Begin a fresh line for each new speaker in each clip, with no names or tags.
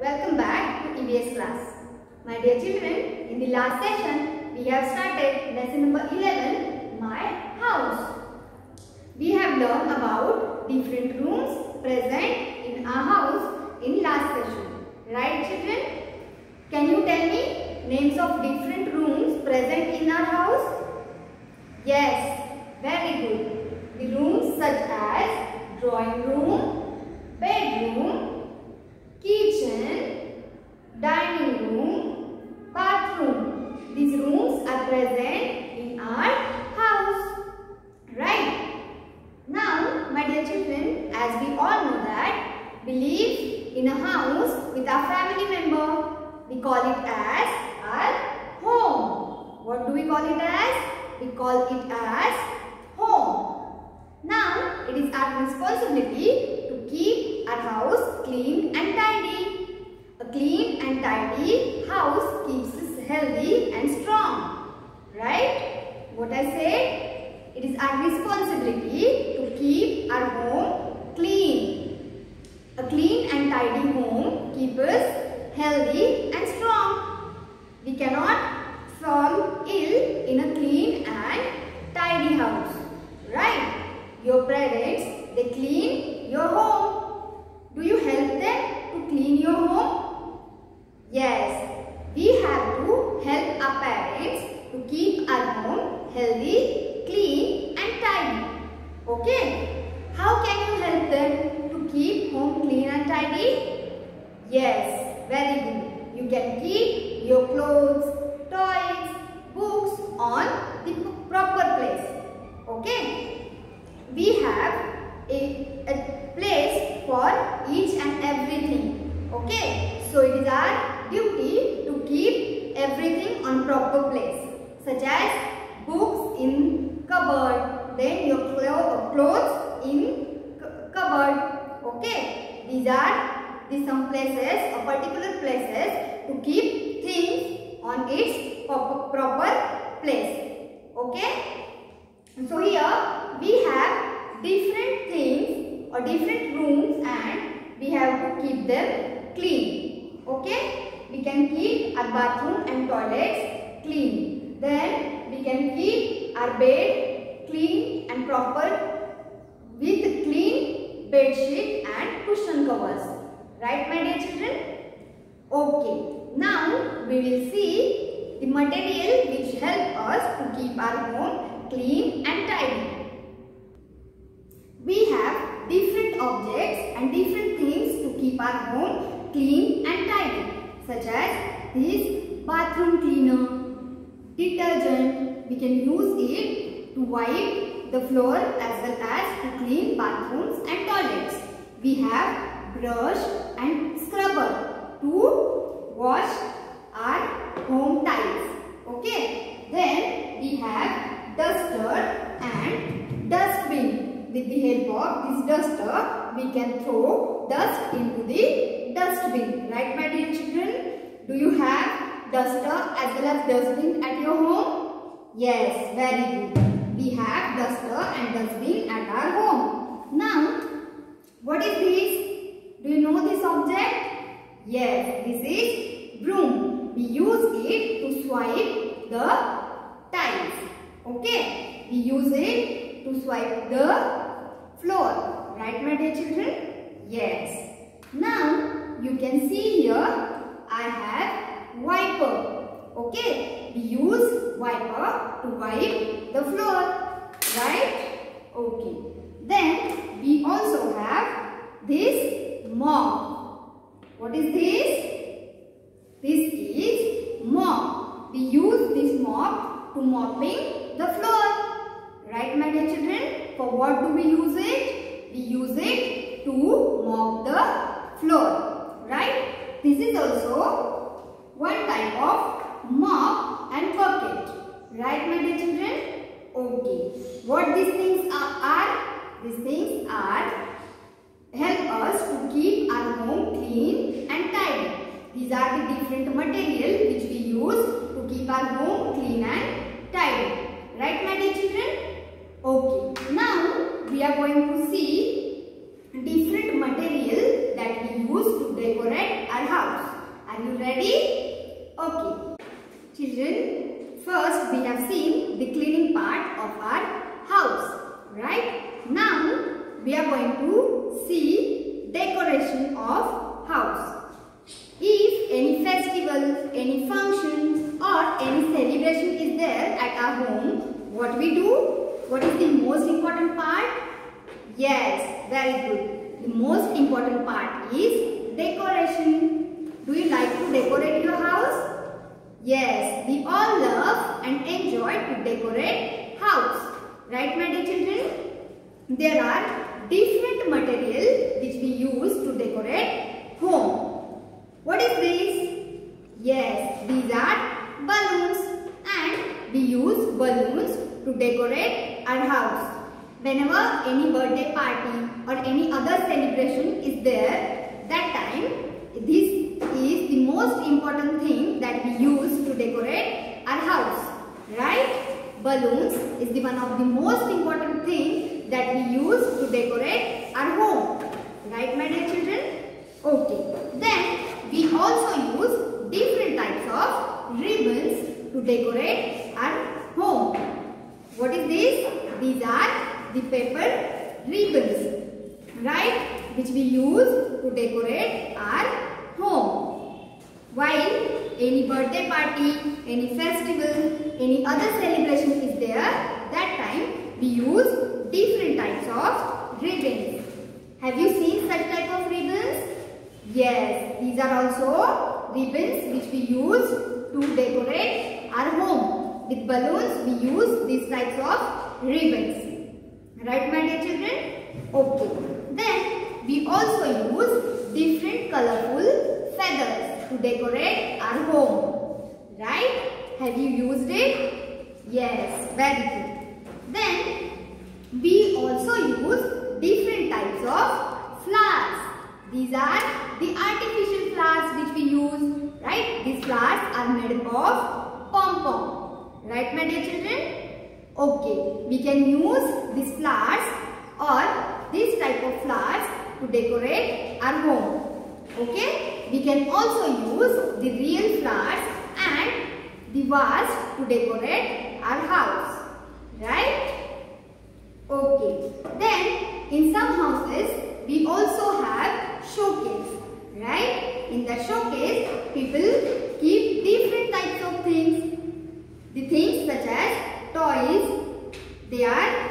Welcome back to EVS class. My dear children, in the last session, we have started lesson number 11, My House. We have learned about different rooms present in our house in last session. Right children? Can you tell me names of different rooms present in our house? Yes, very good. The rooms such as drawing room, bedroom, kitchen, dining room, bathroom. These rooms are present in our house. Right? Now, my dear children, as we all know that we live in a house with our family member. We call it as our home. What do we call it as? We call it as home. Now, it is our responsibility to keep our house clean and tidy. A clean and tidy house keeps us healthy and strong. Right? What I is responsibility to keep our home clean. A clean and tidy home keeps us healthy and strong. We cannot fall ill in a clean and tidy house. Right? Your parents, they clean your home. Do you help them to clean your home? Yes. We have to help our parents to keep our home healthy, clean and tidy. Okay? How can you help them to keep home clean and tidy? Yes, very good. You can keep your clothes, toys, books on the proper place. Okay? We have a, a place for each and everything. Okay? So it is our duty to keep everything on proper place. Such as books in cupboard. Then your clothes in cupboard. Okay? These are the some places or particular places to keep things on its proper place. Okay? So here we have different things different rooms and we have to keep them clean. Okay? We can keep our bathroom and toilets clean. Then we can keep our bed clean and proper with clean bed sheet and cushion covers. Right my dear children? Okay. Now we will see the material which help us to keep our home clean and tidy. We have different objects and different things to keep our home clean and tidy such as this bathroom cleaner, detergent. We can use it to wipe the floor as well as to clean bathrooms and toilets. We have brush and scrubber to wash our home tiles. Okay. Then we have duster and dustbin. With the help of this duster, we can throw dust into the dustbin. Right, my dear children? Do you have duster as well as dustbin at your home? Yes, very good. We have duster and dustbin at our home. Now, what is this? Do you know this object? Yes, this is broom. We use it to swipe the tiles. Okay? We use it to swipe the floor. Right, my dear children? Yes. Now, you can see here, I have wiper. Okay? We use wiper to wipe the floor. Right? Okay. Then, we also have this mop. What is this? This is mop. We use this mop to mopping the floor. Right, my dear children? For what do we use it? We use it to mop the floor. Right? This is also one type of mop and bucket. Right, my dear children? Okay. What these things are? are? These things are help us to keep our home clean and tidy. These are the different material which we use to keep our home clean and tidy. Right, my dear children? Okay. Now, we are going to see different material that we use to decorate our house. Are you ready? Okay. Children, first we have seen the cleaning part of our house. Right? Now we are going to see decoration of house. If any festival, any function or any celebration is there at our home, what we do? What is the most important part? Yes, very good. The most important part is decoration. Do you like to decorate your house? Yes, we all love and enjoy to decorate house. Right, my dear children? There are different material which we use to decorate home. What is this? Yes, these are balloons and we use balloons to decorate our house. Whenever any birthday party or any other celebration is there, that time this is the most important thing that we use to decorate our house. Right? Balloons is the one of the most important thing that we use to decorate our home. Right my dear children? Okay. Then we also use different types of ribbons to decorate our home. These are the paper ribbons, right? Which we use to decorate our home. While any birthday party, any festival, any other celebration is there, that time we use different types of ribbons. Have you seen such type of ribbons? Yes, these are also ribbons which we use to decorate our home. With balloons, we use these types of ribbons. Right, my dear children? Okay. Then, we also use different colorful feathers to decorate our home. Right? Have you used it? Yes, very good. Then, we also use different types of flowers. These are the artificial flowers which we use. Right? These flowers are made up of pom-pom. Right, my dear children? Okay, we can use these flowers or this type of flowers to decorate our home. Okay, we can also use the real flowers and the vase to decorate our house. Right? Okay, then in some houses we also have showcase. Right? In the showcase, people keep different. The things such as toys they are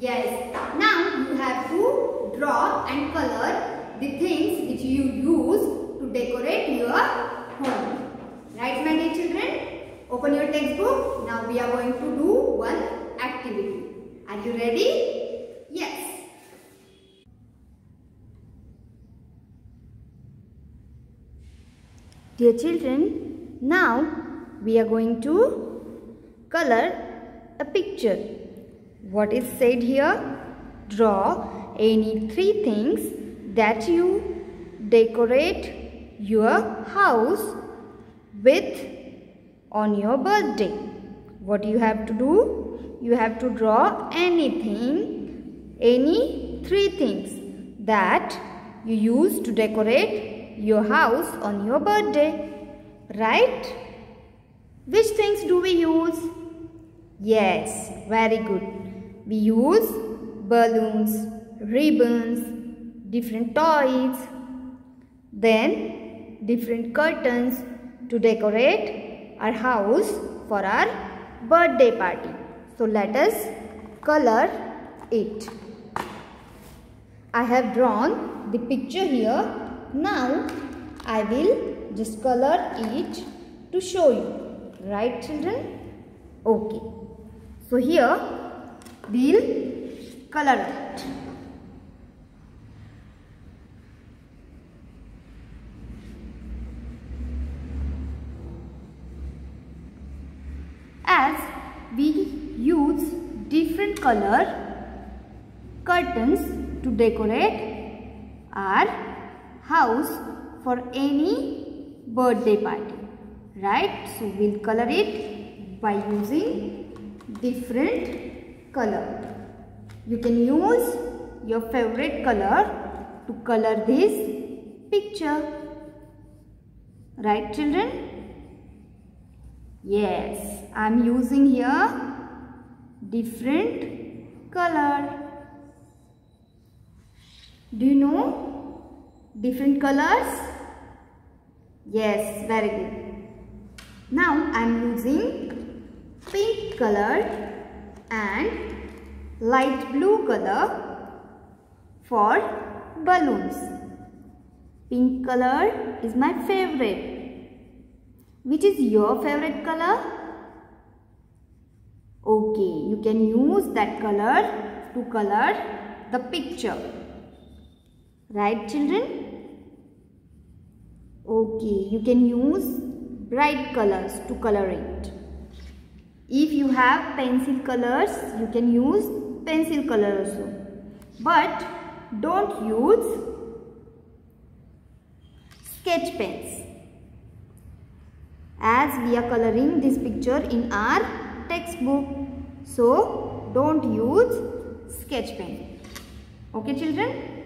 Yes. Now you have to draw and color the things which you use to decorate your home. Right my dear children? Open your textbook. Now we are going to do one activity. Are you ready? Yes. Dear children, now we are going to color a picture. What is said here? Draw any three things that you decorate your house with on your birthday. What you have to do? You have to draw anything, any three things that you use to decorate your house on your birthday. Right? Which things do we use? Yes, very good. We use balloons, ribbons, different toys, then different curtains to decorate our house for our birthday party. So let us color it. I have drawn the picture here. Now I will just color it to show you. Right children? Okay. So here we'll color it. as we use different color curtains to decorate our house for any birthday party right so we'll color it by using different color. You can use your favorite color to color this picture. Right children? Yes i'm using here different color. Do you know different colors? Yes very good. Now i'm using pink color and light blue color for balloons. Pink color is my favorite. Which is your favorite color? Okay you can use that color to color the picture. Right children? Okay you can use bright colors to color it if you have pencil colors you can use pencil color also. But don't use sketch pens. As we are coloring this picture in our textbook so don't use sketch pen. Okay children?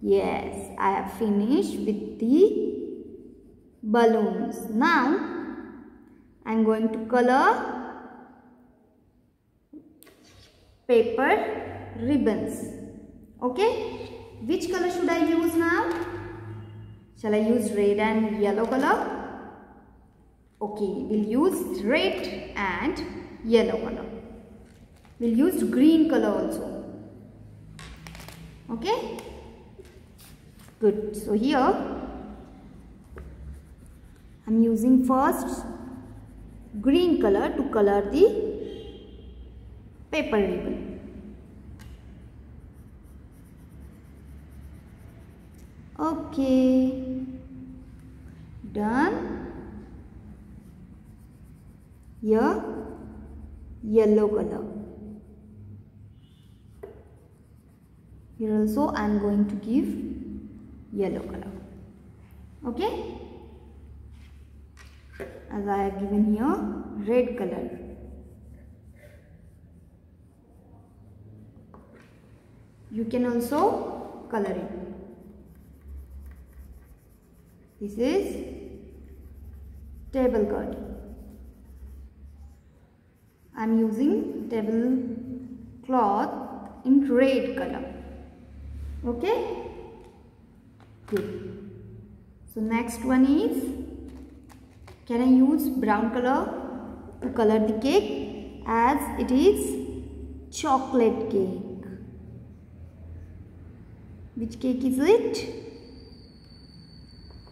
Yes i have finished with the balloons. Now i'm going to color paper ribbons. Okay? Which color should i use now? Shall i use red and yellow color? Okay we'll use red and yellow color. We'll use green color also. Okay? Good. So here i'm using first green color to color the paper ribbon okay. Done. Here yellow color. Here also I am going to give yellow color. Okay as I have given here red color. You can also color it. This is table curtain I am using table cloth in red color. Okay? Good. So next one is can I use brown color to color the cake as it is chocolate cake which cake is it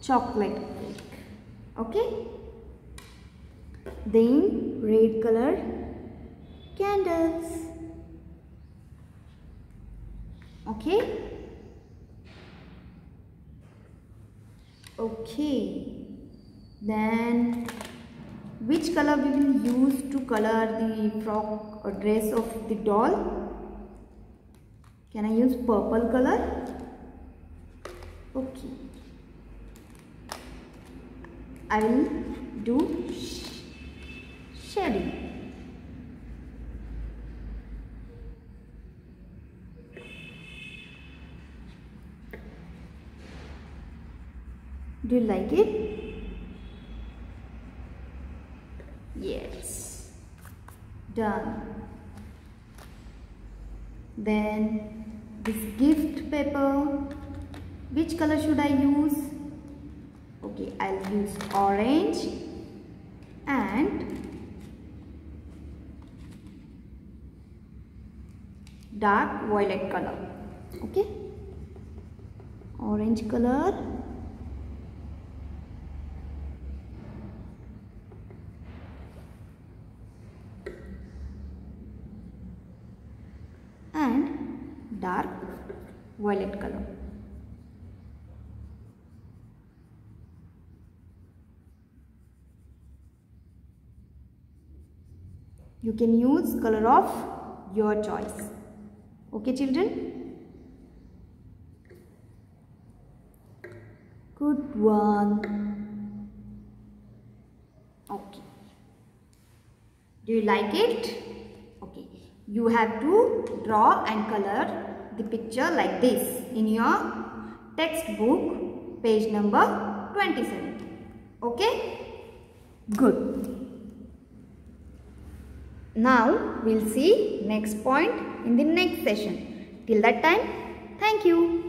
chocolate cake okay then red color candles okay okay then which color we will use to color the frock or dress of the doll? Can I use purple color? Okay. I will do shading. Do you like it? Yes. Done. Then this gift paper. Which color should I use? Okay, I'll use orange and dark violet color. Okay. Orange color and dark violet color. You can use color of your choice. Okay children? Good one. Okay. Do you like it? Okay. You have to draw and color the picture like this in your textbook page number 27. Okay? Good. Now we'll see next point in the next session. Till that time, thank you.